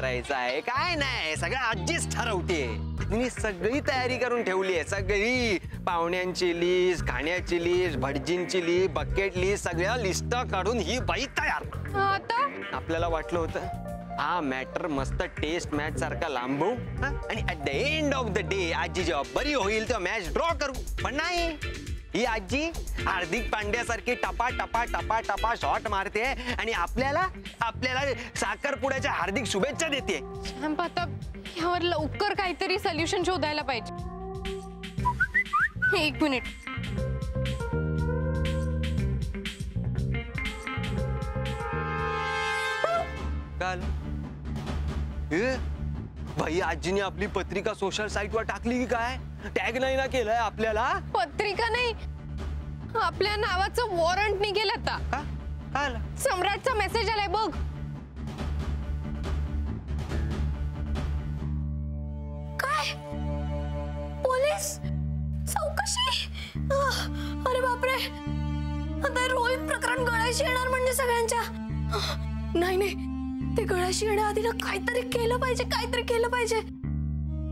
करायचं आहे. काय नाही सगळं आजीच ठरवते. तिने सगळी तयारी करून ठेवली आहे सगळी. पाहुण्यांची लिस्ट खाण्याची लिस्ट भटजींची लिस्ट बकेट लिस्ट सगळ्या लिस्ट काढून ही बाई तयार. आता? आपल्याला वाटलं होतं हा मॅटर मस्त टेस्ट मॅच सारखा लांबवू हा? आणि at the end of the day आजी जेव्हा बरी होईल तेव्हा मॅच ड्रॉ करू. पण नाही. ही आजी हार्दिक पांड्यासारखी टपा टपा टपा टपा शॉट मारते आणि आपल्याला आपल्याला साखरपुड्याच्या हार्दिक शुभेच्छा देते आता यावर लवकर काहीतरी सोल्युशन शोधायला पाहिजे. एक मिनिट काल ए भाई आजीने आपली पत्रिका सोशल साईटवर टाकली की काय? टॅग नाही ना केलंय आपल्याला? पत्रिका नाही. आपल्या नावाचं वॉरंट निघेल आता. का? काल सम्राटचा मेसेज आलाय बघ. काय? पोलीस? चौकशी? आह, अरे बापरे. आता रोहित प्रकरण गळ्याशी येणार म्हणजे सगळ्यांच्या. आह, नाही नाही. ते गळ्याशी येण्याआधी ना काहीतरी केलं पाहिजे काहीतरी केलं पाहिजे.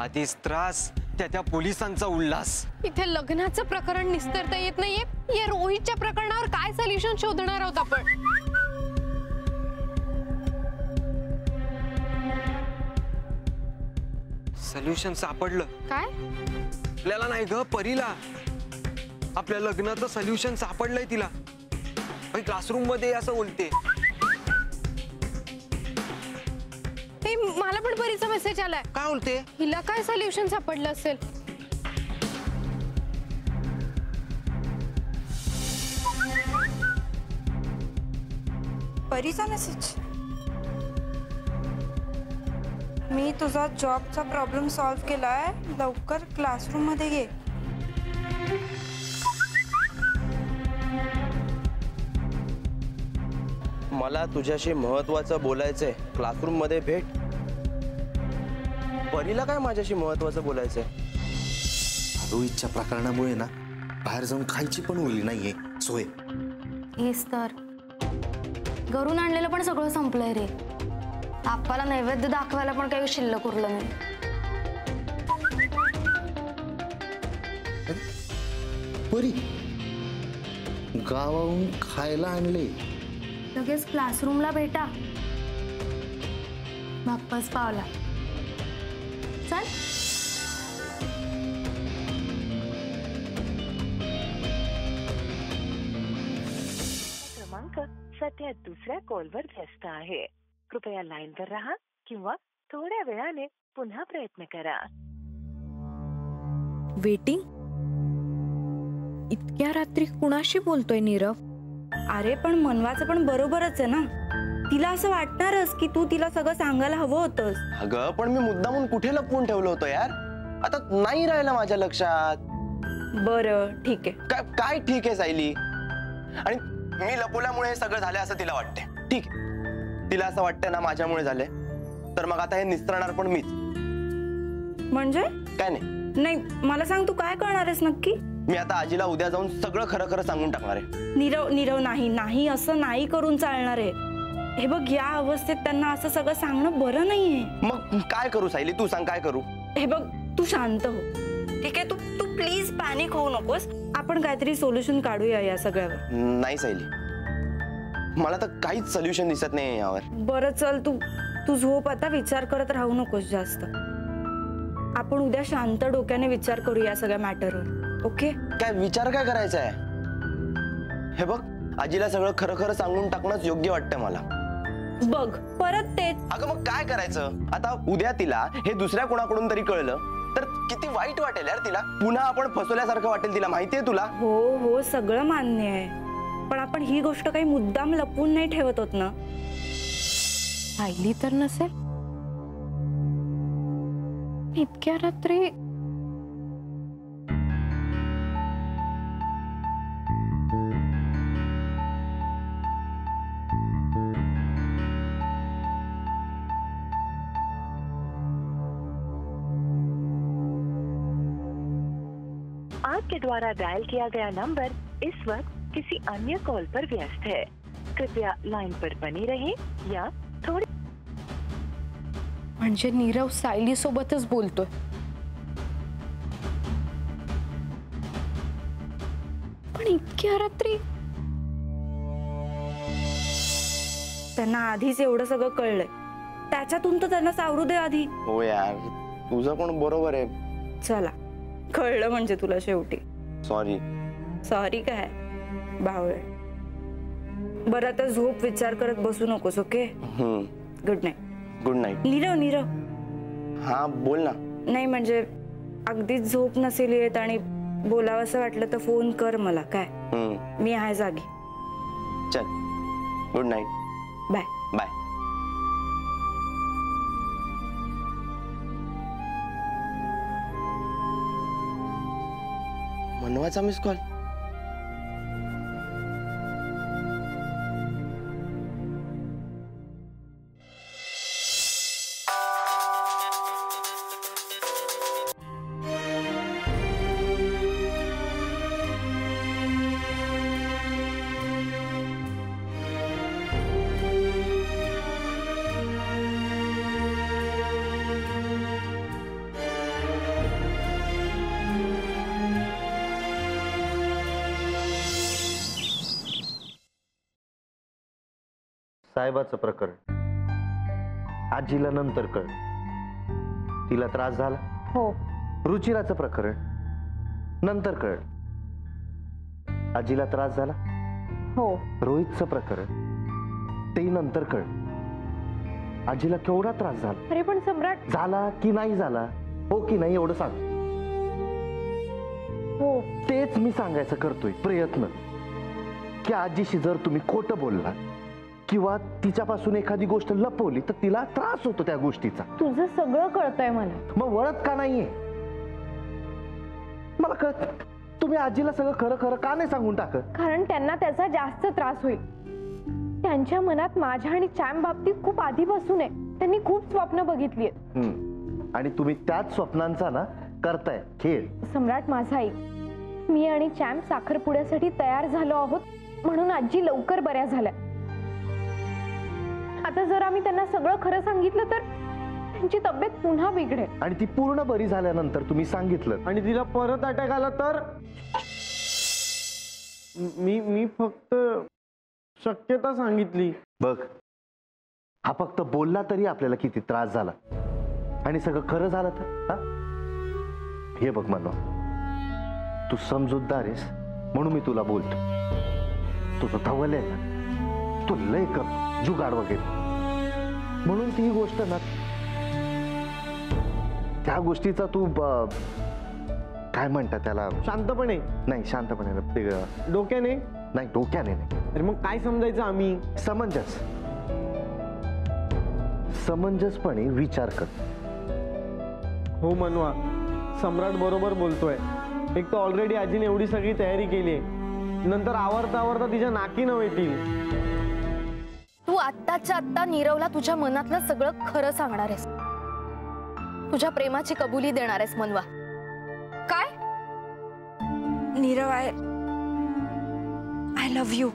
आधीच त्रास त्या त्या पोलिसांचा उल्हास. इथे लग्नाचं प्रकरण निस्तरता येत नाहीये. या रोहितच्या प्रकरणावर काय सोल्युशन शोधणार आहोत आपण? सोल्युशन सापडलं. काय? आपल्याला नाही ग परीला. आपल्या लग्नाचं सोल्युशन सापडलंय तिला. क्लासरूममध्ये असं बोलते मला पण परीचा मेसेज आलाय काय बोलते हिला काय सोल्युशन सापडलं असेल? परीचा मेसेज मी तुझा जॉबचा प्रॉब्लेम सॉल्व्ह केलाय. लवकर क्लासरूम मध्ये ये. मला तुझ्याशी महत्वाचं बोलायचंय. क्लासरूम मध्ये भेट. परीला काय माझ्याशी महत्वाचं बोलायचंय? रोहितच्या प्रकरणामुळे ना बाहेर जाऊन खायची पण उरली नाहीये सोय. हेच तर. घरून आणलेलं पण सगळं संपलंय रे. आप्पाला नैवेद्य दाखवायला पण काही शिल्लक उरलं नाही. परी. गावाहून खायला आणले. लगेच क्लासरूमला भेटा. बाप्पाच पावला. सध्या दुसऱ्या कॉलवर व्यस्त आहे. कृपया लाईनवर राहा किंवा थोड्या वेळाने पुन्हा प्रयत्न करा. वेटिंग इतक्या रात्री कुणाशी बोलतोय नीरव? अरे पण मनवाचं पण बरोबरच आहे ना. तिला असं वाटणारच की तू तिला सगळं सांगायला हवं होतंस. अगं पण मी मुद्दामून कुठे लपवून ठेवलं होतं यार? आता नाही राहिलं माझ्या लक्षात. बरं ठीक आहे. काय काय ठीक आहे सायली? आणि मी लपवल्यामुळे हे सगळं झालं असं तिला वाटते ठीक तिला असं वाटतंय ना माझ्यामुळे झालंय. तर मग आता हे निस्त्रणार पण मीच. म्हणजे? काय नाही. नाही मला सांग तू काय करणार आहेस नक्की? मी आता आजीला उद्या जाऊन सगळं खरं खरं सांगून टाकणार आहे. नीरव नीरव नाही नाही असं नाही करून चालणार आहे. हे बघ या अवस्थेत त्यांना असं सगळं सांगणं बरं नाहीये. मग काय करू सायली? तू सांग काय करू? हे बघ तू शांत हो. ठीक आहे तू तू प्लीज़ पॅनिक होऊ नकोस. आपण काहीतरी सोल्युशन काढूया या सगळ्यावर. नाही सायली. मला तर काहीच सोल्युशन दिसत नाही यावर. बरं चल तू तू झोप आता विचार करत राहू नकोस जास्त. आपण उद्या शांत डोक्याने विचार करू या सगळ्या मॅटरवर ओके? काय विचार काय करायचा आहे हे बघ आजीला सगळं खरं खरं सांगून टाकणंच योग्य वाटतं मला. बघ परत तेच अगं मग काय करायचं? आता उद्या तिला हे दुसऱ्या कोणाकडून तरी कळलं. तर किती वाईट वाटेल यार तिला. पुन्हा आपण फसवल्यासारखं वाटेल तिला माहितीये तुला? हो हो सगळं मान्य आहे. पण आपण ही गोष्ट काही मुद्दाम लपवून नाही ठेवत होत ना. पाहिली तर नसेल? इतक्या रात्री आपके द्वारा डायल किया गया नंबर इस वक्त किसी अन्य कॉल पर व्यस्त है। कृपया लाइन पर बने रहें या थोड़ी म्हणजे नीरव सायली सोबतच बोलतोय. पण इतक्या रात्री त्यांना आधीच एवढं सगळं कळलंय. त्याच्यातून तर त्यांना सावरू दे आधी. हो यार तुझं पण बरोबर आहे. चला. कळलं म्हणजे तुला शेवटी. सॉरी सॉरी काय? बावळे. बरं आता झोप विचार करत बसू नकोस okay? Good night good night Nirav Nirav. हा बोल ना. नाही म्हणजे अगदीच झोप नसेल येत आणि बोलावं असं वाटलं तर फ़ोन कर मला काय? हम्म, मी आहे जागी. चल. Good night bye bye Arbeitsamt ist geholt. साहेबाचं प्रकरण. आजीला नंतर कळ तिला त्रास झाला. हो. रुचिराचं प्रकरण. नंतर कळ आजीला त्रास झाला. हो. रोहितचं प्रकरण. ते नंतर कळ आजीला केवढा त्रास झाला? अरे पण सम्राट झाला की नाही झाला? हो की नाही एवढं सांग. हो. तेच मी सांगायचं करतोय. प्रयत्न. की आजीशी जर तुम्ही खोटं बोलला किंवा तिच्यापासून एखादी गोष्ट लपवली तर तिला त्रास होतो त्या गोष्टीचा. तुझं सगळं कळतंय मला. मग वळत का नाहीये? मला कळत तुम्ही आजीला सगळं खरं खरं का नाही सांगून टाकत? कारण त्यांना त्याचा जास्त त्रास होईल. त्यांच्या मनात माझ्या आणि चॅम बाबतीत खूप आधीपासून आहे. त्यांनी खूप स्वप्न बघितली आहेत. हम्म. आणि तुम्ही त्याच स्वप्नांचा ना करताय खेळ. सम्राट माझा ऐक मी आणि चॅम्प साखरपुड्यासाठी तयार झालो आहोत म्हणून आजी लवकर बऱ्या झाल्या. आता जर आम्ही त्यांना सगळं खरं सांगितलं तर त्यांची तब्येत पुन्हा बिघडेल. आणि ती पूर्ण बरी झाल्यानंतर तुम्ही सांगितलं. आणि तिला परत अटॅक आला तर? मी मी फक्त शक्यता सांगितली. बघ हा फक्त बोलला तरी आपल्याला किती त्रास झाला. आणि सगळं खरं झालं तर? हे? बघ मनवा तू समजूतदार आहेस म्हणून मी तुला बोलतो. तुझं धवल आहे ना? तू लय कर जुगाड वगैरे. म्हणून ती गोष्ट ना त्या गोष्टीचा तू काय म्हणतात त्याला? शांतपणे. नाही शांतपणे डोक्याने. नाही डोक्याने नाही. अरे मग काय समजायचं आम्ही? समंजस. समंजसपणे विचार कर. हो मनवा सम्राट बरोबर बोलतोय. एक तर ऑलरेडी आजीने एवढी सगळी तयारी केली आहे. नंतर आवरता आवरता तिच्या नाकी न येतील तू. आत्ताच्या आत्ता नीरवला तुझ्या मनातलं सगळं खरं सांगणार आहेस. तुझ्या प्रेमाची कबुली देणार आहेस मनवा. काय? Neerav I I love you